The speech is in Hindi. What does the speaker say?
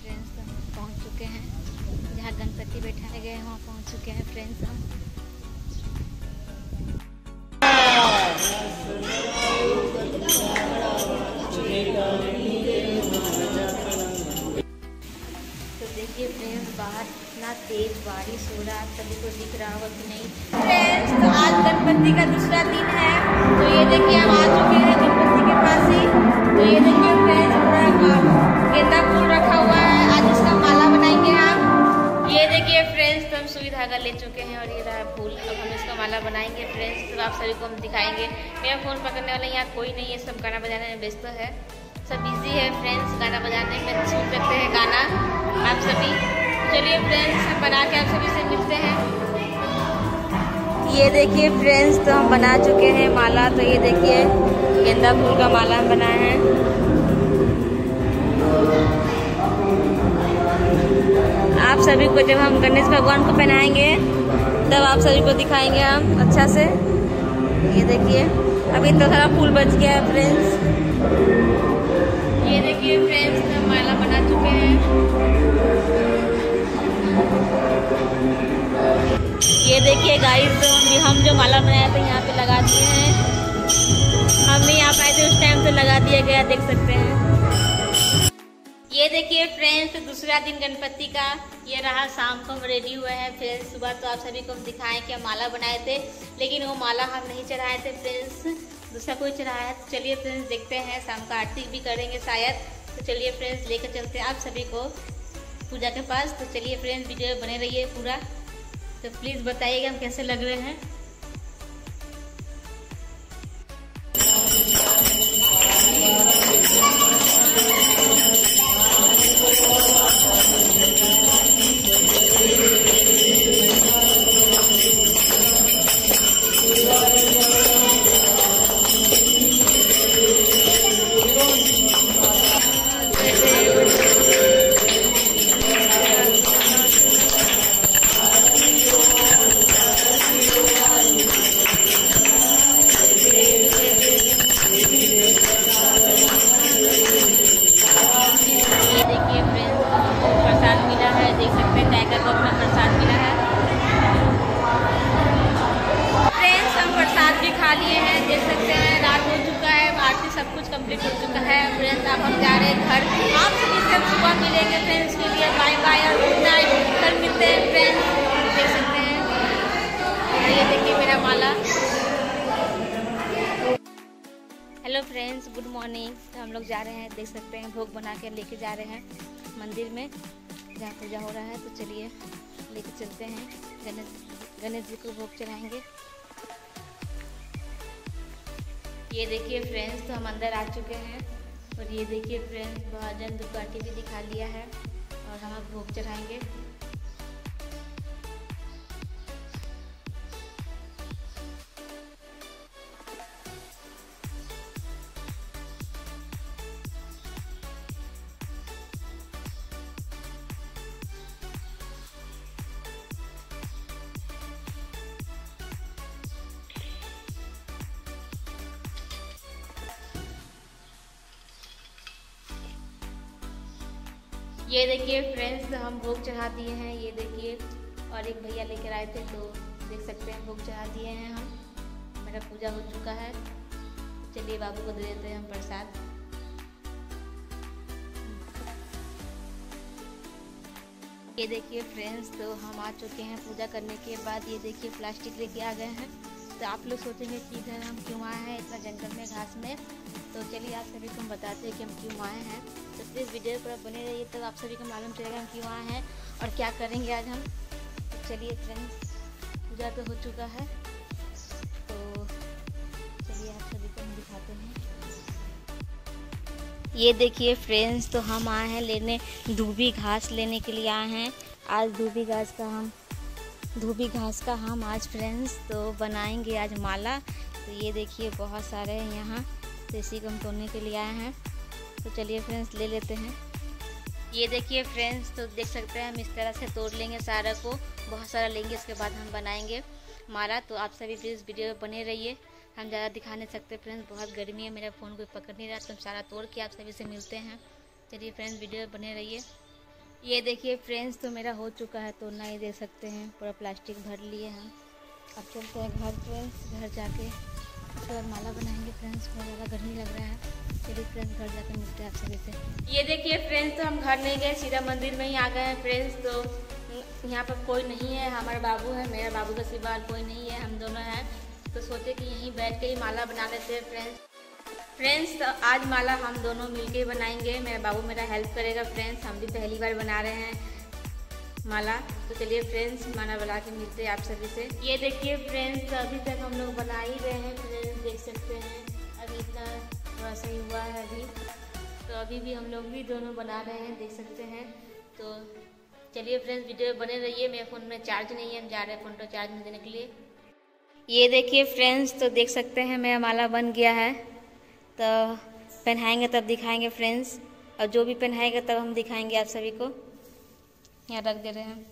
फ्रेंड्स हम पहुँच चुके हैं। जहाँ गणपति बैठाए गए हैं, वहाँ पहुँच चुके हैं फ्रेंड्स हम। तो देखिए फ्रेंड्स बाहर इतना तेज बारिश हो रहा है, सभी को दिख रहा होगा कि नहीं। फ्रेंड्स तो आज गणपति का सुई धागा ले चुके हैं और ये रहा फूल अब हम इसका माला बनाएँगे फ्रेंड्स तो आप सभी को हम दिखाएँगे। मेरा फ़ोन पकड़ने वाला यहाँ कोई नहीं है, सब गाना बजाने में व्यस्त है। सब बिज़ी है फ्रेंड्स गाना बजाने में। सुन सकते हैं गाना, आप सभी। चलिए फ्रेंड्स बना के आप सभी से मिलते हैं। ये देखिए फ्रेंड्स तो हम बना चुके हैं माला तो ये देखिए गेंदा फूल का माला हम बनाए हैं। आप सभी को जब हम गणेश भगवान को पहनाएँगे, तब आप सभी को दिखाएँगे हम अच्छा से। ये देखिए, अभी तो थोड़ा फूल बच गया है फ्रेंड्स ये देखिए फ्रेंड्स हम माला बना चुके हैं। ये देखिए गाइस तो हम जो माला बनाया था, यहाँ पे लगा दिए हैं। हम भी यहाँ पाए थे, उस टाइम से लगा दिया गया, देख सकते हैं। ये देखिए फ्रेंड्स, दूसरा दिन गणपति का ये रहा, शाम को हम रेडी हुए हैं। फ्रेंड्स सुबह तो आप सभी को हम दिखाएँ कि हम माला बनाए थे, लेकिन वो माला हम नहीं चढ़ाए थे, फ्रेंड्स। दूसरा कोई चढ़ाया? है तो चलिए फ्रेंड्स, देखते हैं। शाम का आरती भी करेंगे शायद। तो चलिए फ्रेंड्स, लेकर चलते हैं आप सभी को पूजा के पास। तो चलिए फ्रेंड्स, वीडियो बने रहिए पूरा। तो प्लीज़ बताइएगा हम कैसे लग रहे हैं। आप सभी से सुबह मिलेंगे फ्रेंड्स के लिए बाय बाय और गुड नाइट कल मिलते हैं फ्रेंड्स देख सकते हैं। ये देखिए मेरा माला। हेलो फ्रेंड्स गुड मॉर्निंग तो हम लोग जा रहे हैं, देख सकते हैं, भोग बना के लेके जा रहे हैं मंदिर में। जहाँ पूजा हो रहा है तो चलिए लेके चलते हैं। गणेश गणेश जी को भोग चढ़ाएँगे। ये देखिए फ्रेंड्स तो हम अंदर आ चुके हैं। और ये देखिए फ्रेंड्स भाजन दुकाटी भी दिखा लिया है और हम अब भोग चढ़ाएँगे। ये देखिए फ्रेंड्स हम भोग चढ़ा दिए हैं, ये देखिए। और एक भैया लेकर आए थे तो देख सकते हैं, भोग चढ़ा दिए हैं हम। मेरा पूजा हो चुका है। चलिए बाबू को दे देते हैं हम प्रसाद। ये देखिए फ्रेंड्स तो हम आ चुके हैं पूजा करने के बाद। ये देखिए प्लास्टिक लेके आ गए हैं। तो आप लोग सोचेंगे कि इधर हम क्यों आए हैं, इतना जंगल में, घास में। तो चलिए आप सभी को हम बताते हैं कि हम क्यों आए हैं। तो प्लीज़ वीडियो पर बने रहिए तो आप सभी को मालूम चलेगा हम क्यों आए हैं और क्या करेंगे आज हम। तो चलिए फ्रेंड्स पूजा तो हो चुका है। तो चलिए आप सभी को हम दिखाते हैं। ये देखिए फ्रेंड्स तो हम आए हैं लेने, धूबी घास लेने के लिए आए हैं। आज धूबी घास का हम, धूबी घास का हम आज फ्रेंड्स तो बनाएँगे आज माला। तो ये देखिए बहुत सारे हैं यहाँ। तो इसी को हम तोड़ने के लिए आए हैं। तो चलिए फ्रेंड्स ले लेते हैं। ये देखिए फ्रेंड्स तो देख सकते हैं हम इस तरह से तोड़ लेंगे सारा को। बहुत सारा लेंगे, इसके बाद हम बनाएँगे माला तो आप सभी प्लीज़ वीडियो बने रहिए। हम ज़्यादा दिखा नहीं सकते फ्रेंड्स बहुत गर्मी है, मेरा फ़ोन कोई पकड़ नहीं रहा तो हम सारा तोड़ के आप सभी से मिलते हैं। चलिए फ्रेंड्स वीडियो बने रहिए। ये देखिए फ्रेंड्स तो मेरा हो चुका है तोड़ना ही देख सकते हैं, पूरा प्लास्टिक भर लिए हम अब चलते हैं घर फ्रेंड्स घर जाके। उसके बाद माला बनाएँगे फ्रेंड्स बहुत ज़्यादा गर्मी लग रहा है। चलिए फ्रेंड्स घर जाकर मिलते हैं आप सभी से ये देखिए फ्रेंड्स तो हम घर नहीं गए, सीधा मंदिर में ही आ गए हैं फ्रेंड्स तो यहाँ पर कोई नहीं है, हमारा बाबू है, मेरा बाबू का सिवा कोई नहीं है, हम दोनों हैं। तो सोचे कि यहीं बैठ के ही माला बना लेते हैं फ्रेंड्स फ्रेंड्स तो आज माला हम दोनों मिलके बनाएँगे, मेरा बाबू मेरा हेल्प करेगा फ्रेंड्स हम भी पहली बार बना रहे हैं। माला। तो चलिए फ्रेंड्स माला बना के मिलते हैं आप सभी से। ये देखिए फ्रेंड्स अभी तक हम लोग बना ही रहे हैं फ्रेंड्स देख सकते हैं। अभी इतना थोड़ा सा ही हुआ है अभी। तो अभी भी हम लोग भी दोनों बना रहे हैं देख सकते हैं। तो चलिए फ्रेंड्स वीडियो बने रहिए। मेरे फ़ोन में चार्ज नहीं है हम जा रहे हैं फ़ोन को चार्ज में देने के लिए। ये देखिए फ्रेंड्स तो देख सकते हैं मेरा माला बन गया है। तो पहनाएँगे तब दिखाएँगे फ्रेंड्स और जो भी पहनाएगा तब हम दिखाएँगे आप सभी को। यहाँ रख दे रहे हैं।